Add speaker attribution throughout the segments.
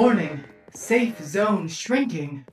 Speaker 1: Warning, safe zone shrinking.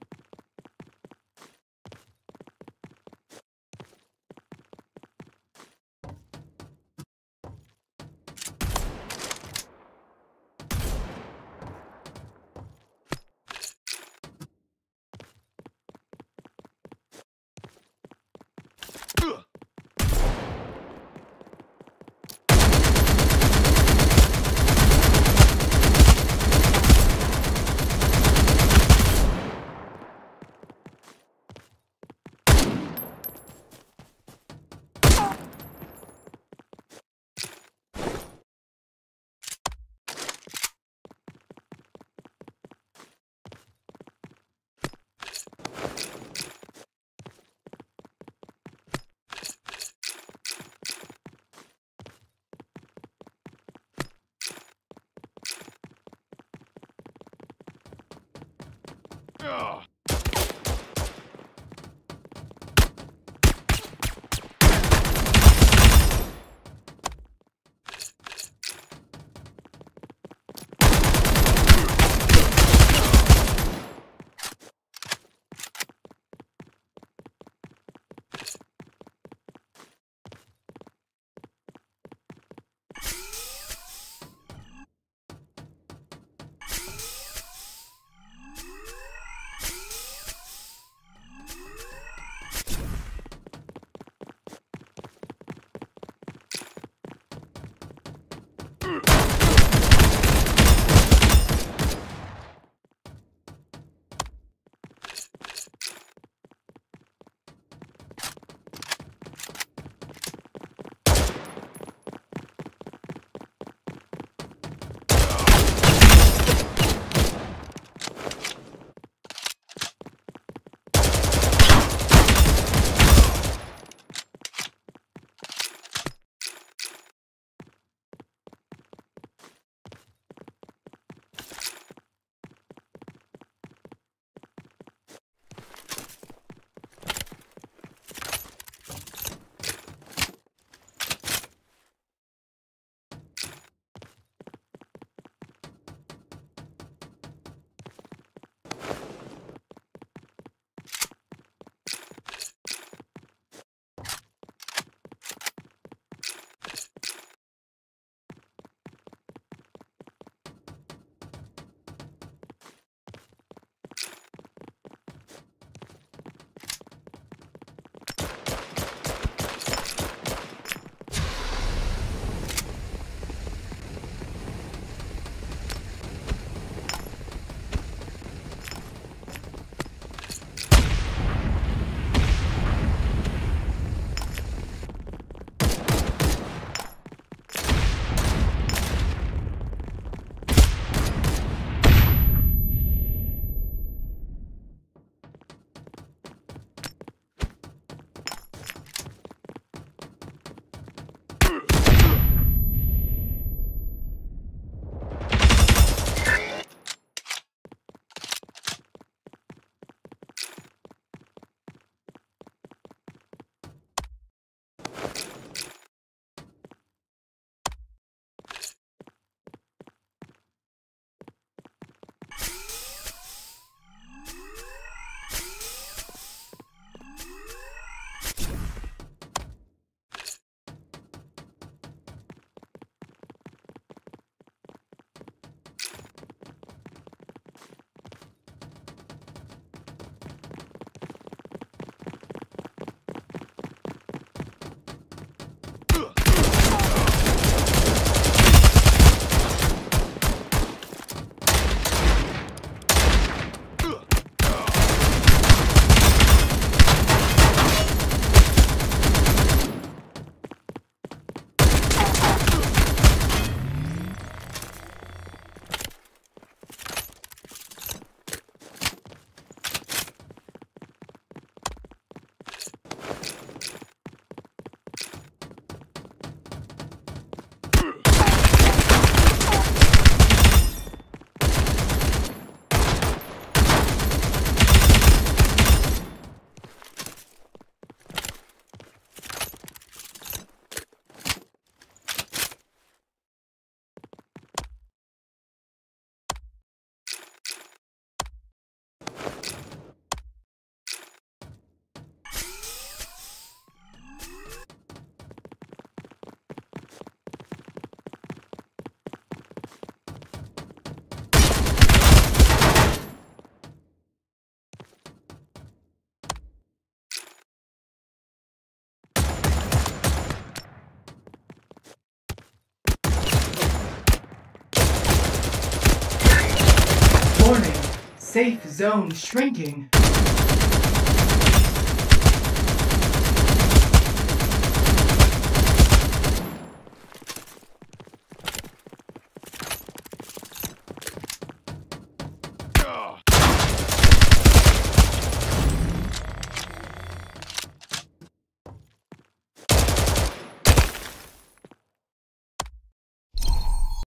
Speaker 1: Safe zone shrinking.